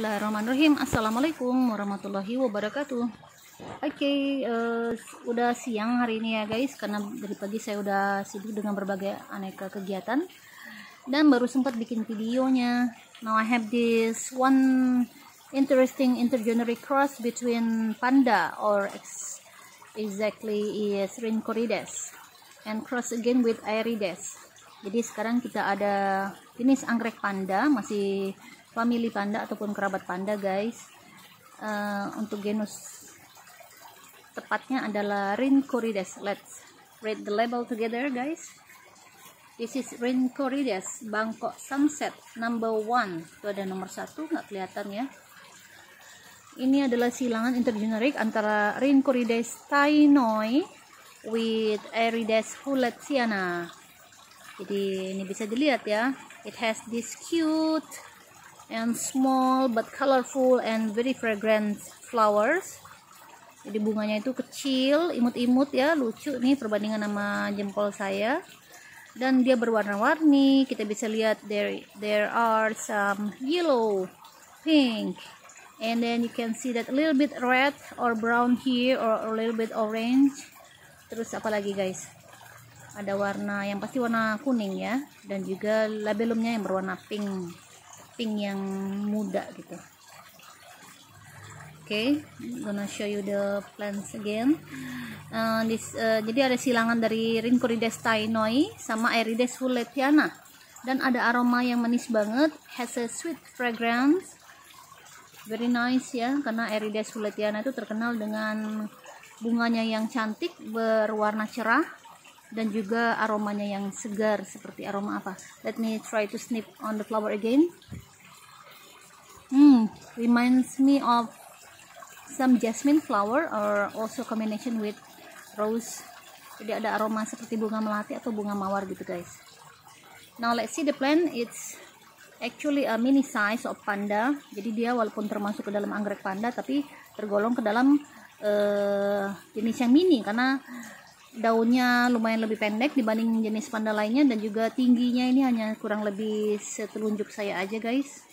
Bismillahirrahmanirrahim. Assalamualaikum warahmatullahi wabarakatuh. Oke, okay, uh, udah siang hari ini ya guys, karena dari pagi saya udah sibuk dengan berbagai aneka kegiatan dan baru sempat bikin videonya. Now I have this one interesting intergeneric cross between panda or ex exactly is Rhincorides and cross again with Aerides. Jadi sekarang kita ada jenis anggrek panda masih family panda ataupun kerabat panda guys. Uh, untuk genus tepatnya adalah Rhincorides let's read the label together guys. This is Rhincorides Bangkok Sunset number one. Itu ada nomor satu nggak kelihatan ya. Ini adalah silangan intergeneric antara Rhincorides tainoi with Aerides huletiana jadi ini bisa dilihat ya. It has this cute and small but colorful and very fragrant flowers. Jadi bunganya itu kecil imut-imut ya lucu nih perbandingan sama jempol saya. Dan dia berwarna-warni kita bisa lihat there there are some yellow pink. And then you can see that a little bit red or brown here or a little bit orange. Terus apa lagi guys? Ada warna yang pasti warna kuning ya. Dan juga labelumnya yang berwarna pink pink yang muda gitu. Oke okay, gonna show you the plants again. Uh, this, uh, jadi ada silangan dari Rhincorides tainoi sama Aerides huletiana dan ada aroma yang manis banget has a sweet fragrance. Very nice ya karena Aerides huletiana itu terkenal dengan bunganya yang cantik berwarna cerah dan juga aromanya yang segar seperti aroma apa. Let me try to snip on the flower again Hmm, reminds me of some jasmine flower or also combination with rose. Jadi ada aroma seperti bunga melati atau bunga mawar gitu guys. Now let's see the plant. It's actually a mini size of panda. Jadi dia walaupun termasuk ke dalam anggrek panda tapi tergolong ke dalam uh, jenis yang mini karena daunnya lumayan lebih pendek dibanding jenis panda lainnya dan juga tingginya ini hanya kurang lebih setelunjuk saya aja guys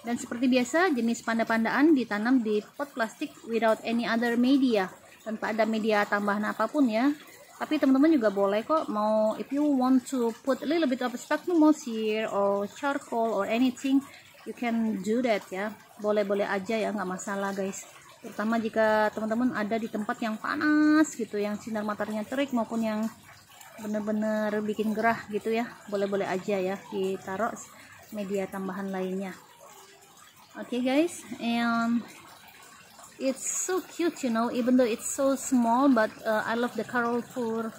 dan seperti biasa, jenis panda-pandaan ditanam di pot plastik without any other media, tanpa ada media tambahan apa pun ya. Tapi teman-teman juga boleh kok mau if you want to put a little bit of sphagnum moss here or charcoal or anything, you can do that ya. Boleh-boleh aja ya, nggak masalah guys. Terutama jika teman-teman ada di tempat yang panas gitu, yang sinar mataharinya terik maupun yang bener-bener bikin gerah gitu ya. Boleh-boleh aja ya ditaruh media tambahan lainnya okay guys and it's so cute you know even though it's so small but uh, I love the colorful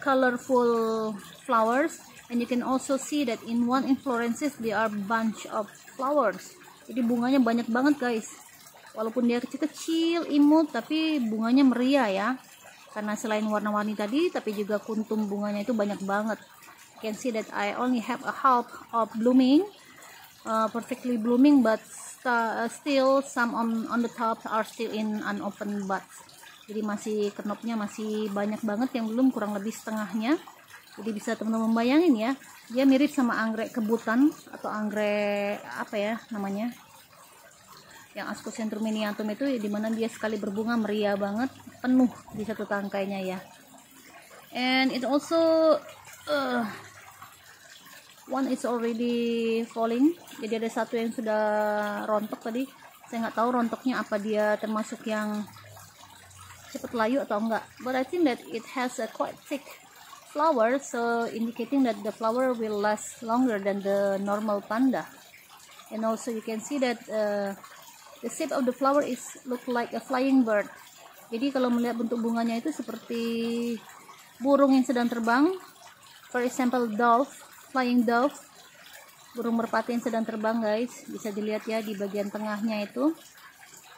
colorful flowers. And you can also see that in one inflorescence there are bunch of flowers. Jadi bunganya banyak banget guys. Walaupun dia kecil-kecil imut tapi bunganya meriah ya. Karena selain warna-warni tadi tapi juga kuntum bunganya itu banyak banget. You can see that I only have a half of blooming uh, perfectly blooming but uh, still some on on the top are still in unopened buds jadi masih kenopnya masih banyak banget yang belum kurang lebih setengahnya. Jadi bisa teman-teman bayangin ya dia mirip sama anggrek kebutan atau anggrek apa ya namanya yang Ascocentrum miniatum itu di mana dia sekali berbunga meriah banget penuh di satu tangkainya ya. And it also uh, one is already falling. Jadi ada satu yang sudah rontok tadi. Saya nggak tahu rontoknya apa dia termasuk yang cepat layu atau enggak. But I think that it has a quite thick flower so indicating that the flower will last longer than the normal panda. And also you can see that uh, the shape of the flower is look like a flying bird. Jadi kalau melihat bentuk bunganya itu seperti burung yang sedang terbang. For example dove flying dove. Burung merpati yang sedang terbang guys. Bisa dilihat ya di bagian tengahnya itu.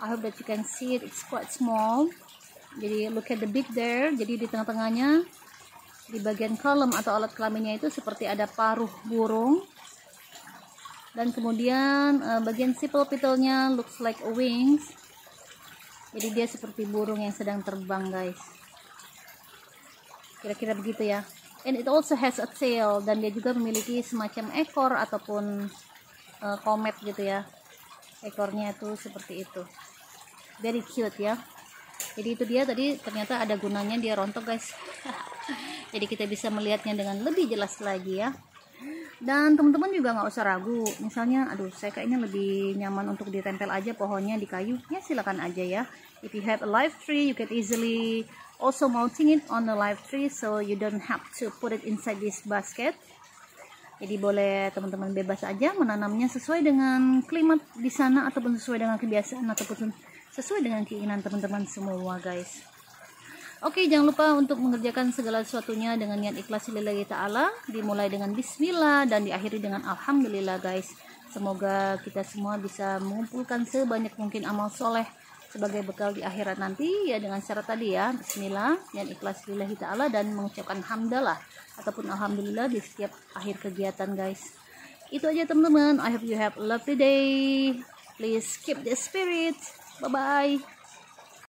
I hope that you can see it. It's quite small. Jadi look at the beak there. Jadi di tengah-tengahnya di bagian kolom atau alat kelaminnya itu seperti ada paruh burung. Dan kemudian uh, bagian sipel petalnya looks like a wings. Jadi dia seperti burung yang sedang terbang guys. Kira-kira begitu ya and it also has a tail dan dia juga memiliki semacam ekor ataupun uh, komet gitu ya. Ekornya itu seperti itu. Very cute ya. Jadi itu dia tadi ternyata ada gunanya dia rontok guys. Jadi kita bisa melihatnya dengan lebih jelas lagi ya. Dan teman-teman juga nggak usah ragu. Misalnya aduh saya kayaknya lebih nyaman untuk ditempel aja pohonnya di kayu. Ya silakan aja ya. If you have a live tree you can easily also mounting it on the live tree so you don't have to put it inside this basket jadi boleh teman-teman bebas aja menanamnya sesuai dengan klimat di sana ataupun sesuai dengan kebiasaan ataupun sesuai dengan keinginan teman-teman semua guys Oke, jangan lupa untuk mengerjakan segala sesuatunya dengan niat ikhlas lillahi ta'ala. Dimulai dengan bismillah dan diakhiri dengan alhamdulillah guys. Semoga kita semua bisa mengumpulkan sebanyak mungkin amal soleh sebagai bekal di akhirat nanti ya dengan syarat tadi ya bismillah niat ikhlas lillahi ta'ala dan mengucapkan hamdalah ataupun alhamdulillah di setiap akhir kegiatan guys. Itu aja teman-teman. I hope you have a lovely day. Please keep the spirit. Bye-bye.